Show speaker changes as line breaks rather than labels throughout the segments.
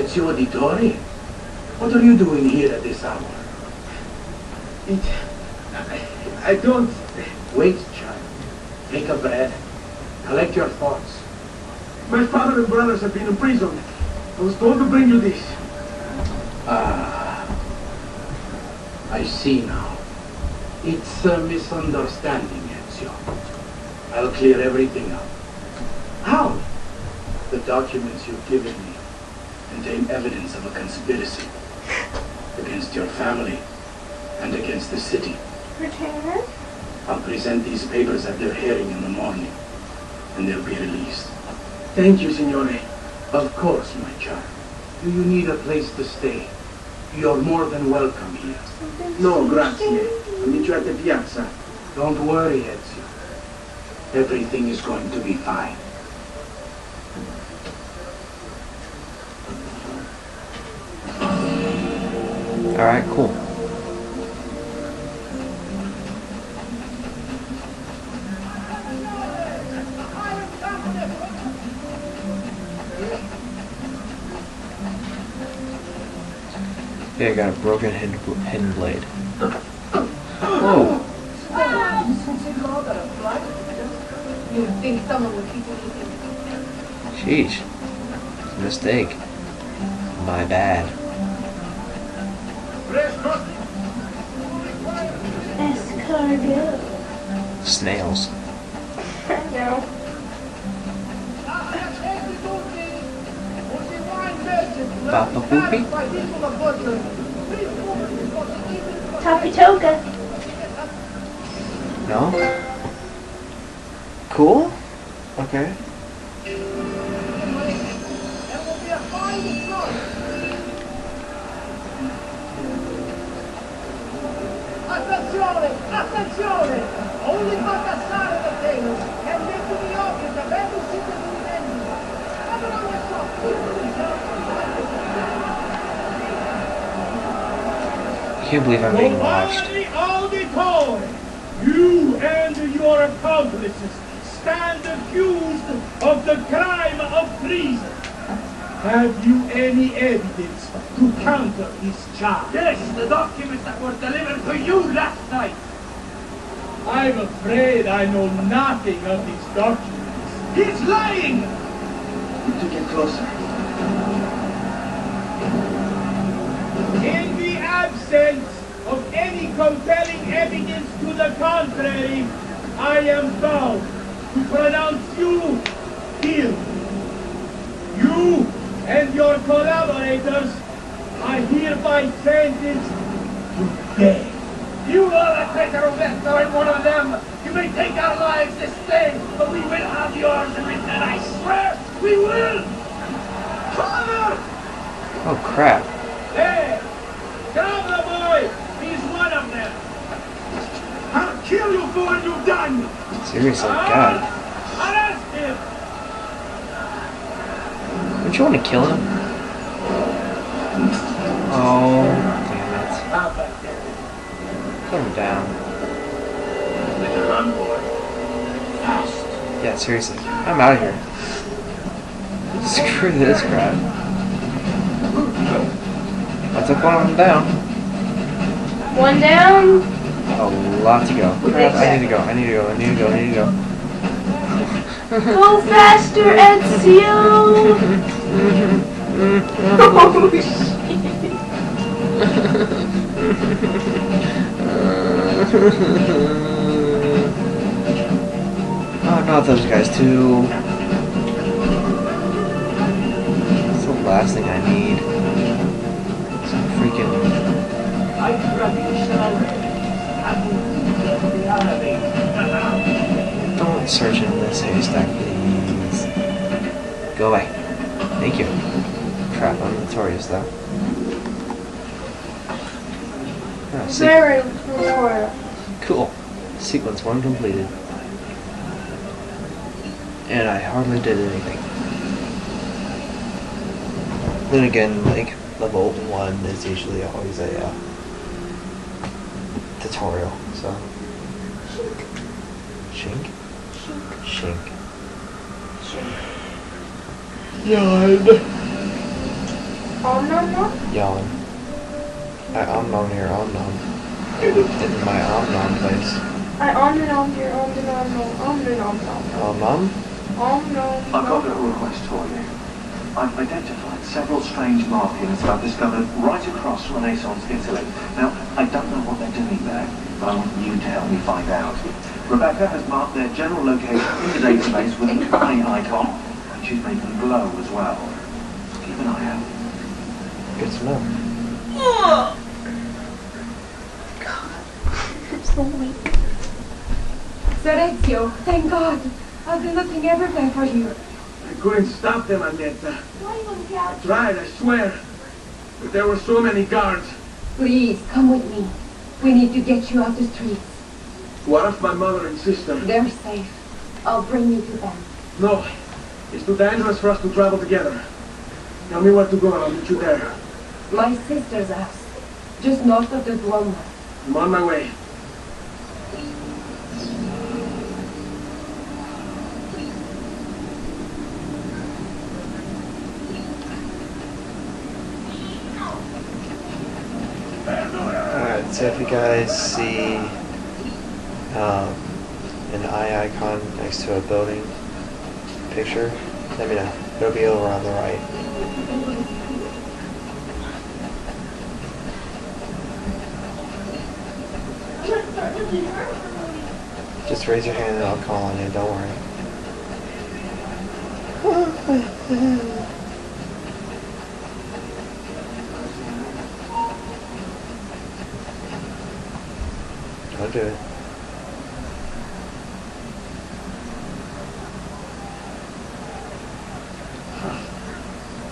Ezio Auditore? What are you doing here at this hour?
It, I, I don't...
Wait, child. Take a breath. Collect your thoughts.
My father and brothers have been imprisoned. I was told to bring you this.
Ah. I see now. It's a misunderstanding, Ezio. I'll clear everything up.
How?
The documents you've given me contain evidence of a conspiracy against your family and against the city.
Retainer?
I'll present these papers at their hearing in the morning, and they'll be released.
Thank you, Signore.
Of course, my child. Do you need a place to stay? You're more than welcome here.
No, grazie. I'll meet you at the piazza.
Don't worry, Ezio. Everything is going to be fine.
Alright, cool. Yeah, I got a broken hidden, hidden blade. Whoa.
You think someone would keep anything.
Sheesh. Mistake. My bad.
Escargot.
Snails.
no.
Papa Poopy?
Tapitoga.
No? Cool? Okay.
Attenzione, attenzione! Ogni fracassare del telo è un detto di occhio che ben uscito di vendita. Quando non
I can't believe I'm being watched.
You and your accomplices stand accused of the crime of treason. Have you any evidence to counter this charge?
Yes, the documents that were delivered to you last night.
I'm afraid I know nothing of these documents.
He's lying!
Need to get closer.
In the absence of any compelling evidence to the contrary, I am bound to pronounce you guilty. And your collaborators are hereby sentenced to death.
You are a traitor, Uberto, and one of them. You may take our lives this day, but we will have yours, and I swear we will! Father!
Oh crap.
Hey! Cabra boy! He's one of them!
I'll kill you for what you've done!
Seriously, God.
Arrest him!
Don't you want to kill him? Oh, damn it.
How?
Put him down.
Better run, boy. Fast.
Yeah, seriously. I'm out of here. Screw this crap. I took one of them down.
One down.
A lot to go. Crap, I need to go. I need to go. I need to go. I need to go.
Go faster, Ezio! oh,
not those guys too. That's the last thing I need. Some freaking. Don't search in this haystack, please. Go away. Thank you. Crap, I'm notorious though. See?
Very notorious.
Cool. Sequence one completed. And I hardly did anything. Then again, like, level one is usually always a uh, tutorial, so. Shink. Shink. Shink? Shink. God.
Om nom nom?
Yelling. I om nom your om nom. In my om nom place.
I om nom your om nom nom om nom nom
Om nom?
om nom
I've got a request for you. I've identified several strange markings that I've discovered right across Renaissance Italy. Now, I don't know what they're doing there, but I want you to help me find out. Rebecca has marked their general location in the database with an eye icon, and she's made them glow as well. So keep an eye out.
Good to know.
I'm so weak.
Serezio, thank God. I've been looking everywhere for you.
I couldn't stop them, Annetta. I tried, I swear. But there were so many guards.
Please, come with me. We need to get you out the streets.
What of my mother and sister?
They're safe. I'll bring you to them.
No. It's too dangerous for us to travel together. Tell me where to go and I'll meet you there.
My sister's house, just north of the Duomo.
I'm on my way.
Alright, so if you guys see um, an eye icon next to a building picture, let me know. It'll be over on the right. Just raise your hand and I'll call on you, don't worry. I'll do it.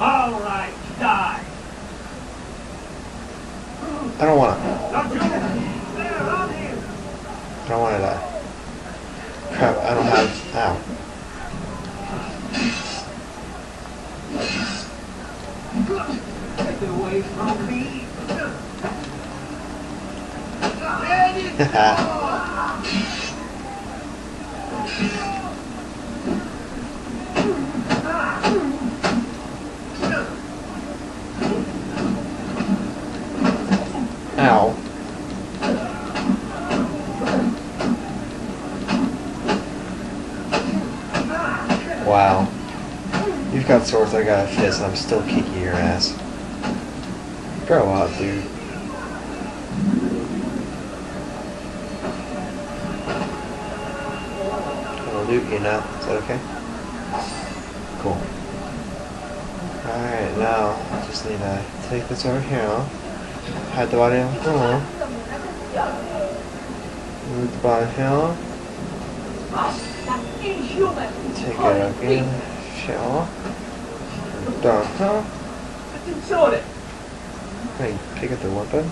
All right, die.
I don't wanna.
Don't you? There, on here.
I don't wanna die. Crap, I don't have. Ow.
Get away from me.
Ow. Wow. You've got swords, I got a fist, and I'm still kicking your ass. Grow up, dude. I'll loot you now. Is that okay? Cool. Alright, now I just need to take this over here. Hide the body on the floor. Move the body here. Take it again. Shell. Down here.
Sort
Can I pick up the weapon?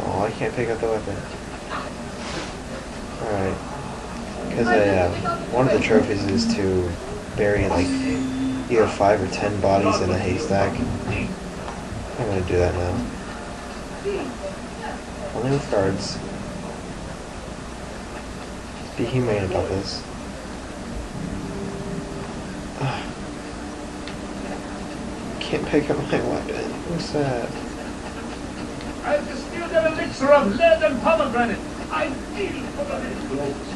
Oh, I can't pick up the weapon. Alright. Because I, uh, one of the trophies is to bury like either five or ten bodies in a haystack. I'm gonna do that now. Only with guards. Be humane about this. Can't pick up my weapon. What's that?
I've distilled an elixir of lead and pomegranate. I feel for the gloves.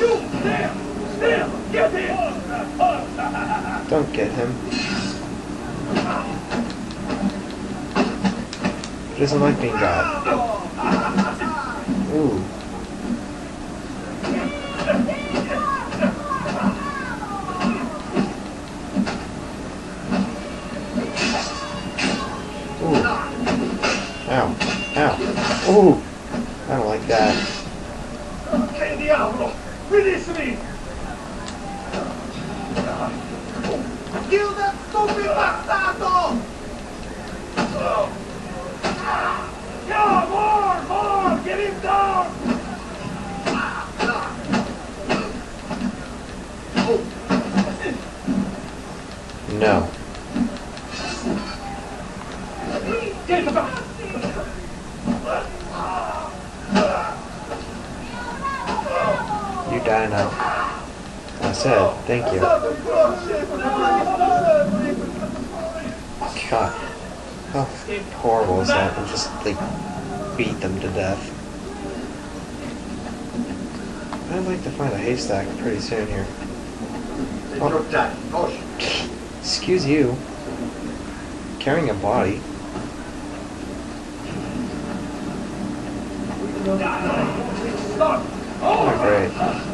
You, there, still, get him!
Don't get him. He doesn't like being got. Ooh. Ooh. Ow. Ow. I don't like that.
Che diavolo! Release! Kill that stupid bastardo! Yeah, more, more! Get him down!
No.
Get him back!
You die now. I said, thank you. God. How horrible is that? And just like beat them to death. I'd like to find a haystack pretty soon here.
Push.
Excuse you. Carrying a body. Oh, great.